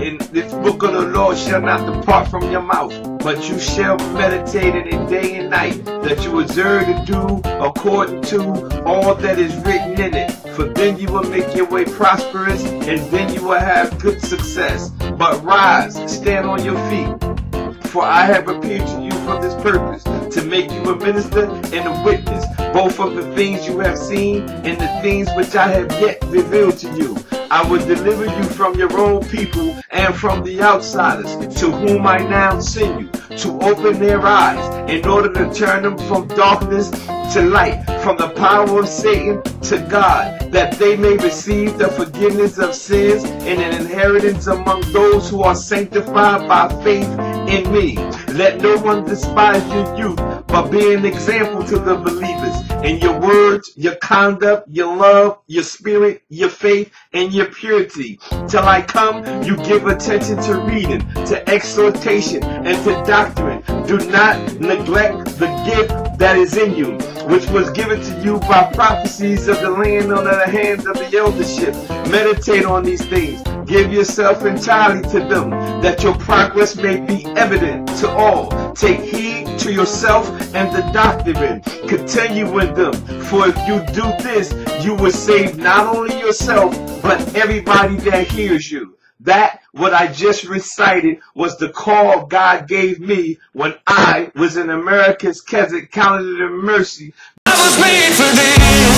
And this book of the law shall not depart from your mouth, but you shall meditate in it day and night, that you observe to do according to all that is written in it. For then you will make your way prosperous, and then you will have good success. But rise, stand on your feet. For I have appeared to you for this purpose, to make you a minister and a witness, both of the things you have seen and the things which I have yet revealed to you. I will deliver you from your own people and from the outsiders, to whom I now send you, to open their eyes, in order to turn them from darkness to light, from the power of Satan to God, that they may receive the forgiveness of sins and an inheritance among those who are sanctified by faith in me. Let no one despise your youth, but be an example to the believers in your words, your conduct, your love, your spirit, your faith, and your purity. Till I come, you give attention to reading, to exhortation, and to doctrine. Do not neglect the gift that is in you, which was given to you by prophecies of the land under the hands of the eldership. Meditate on these things. Give yourself entirely to them, that your progress may be evident to all. Take heed yourself and the doctrine. Continue with them. For if you do this, you will save not only yourself, but everybody that hears you. That, what I just recited, was the call God gave me when I was in America's Keswick Colony of Mercy. I was made for this.